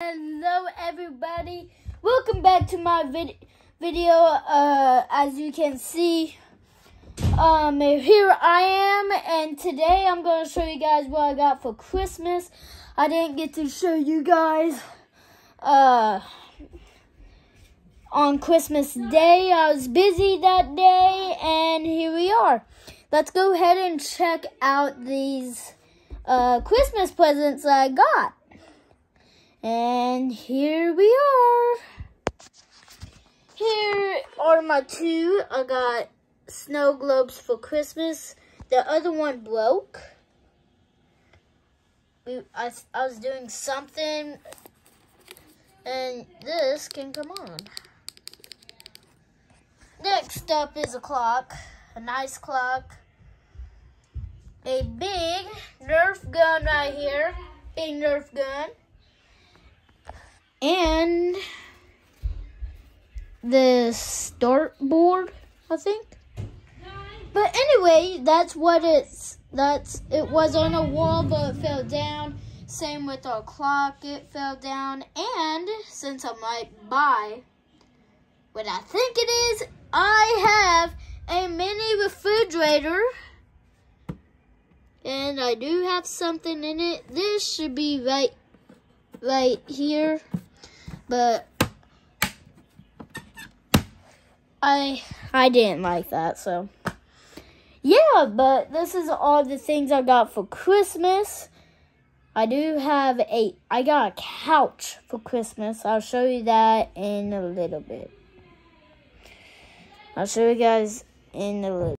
Hello everybody, welcome back to my vid video. Uh, as you can see, um, here I am and today I'm going to show you guys what I got for Christmas. I didn't get to show you guys, uh, on Christmas Day. I was busy that day and here we are. Let's go ahead and check out these, uh, Christmas presents I got. And here we are. Here are my two. I got snow globes for Christmas. The other one broke. We, I, I was doing something and this can come on. Next up is a clock, a nice clock. A big Nerf gun right here, big Nerf gun and the start board, I think. But anyway, that's what it's that's it was on a wall but it fell down. Same with our clock, it fell down. And since I might buy what I think it is, I have a mini refrigerator. And I do have something in it. This should be right right here but I I didn't like that, so yeah, but this is all the things I got for Christmas. I do have a I got a couch for Christmas. I'll show you that in a little bit. I'll show you guys in a little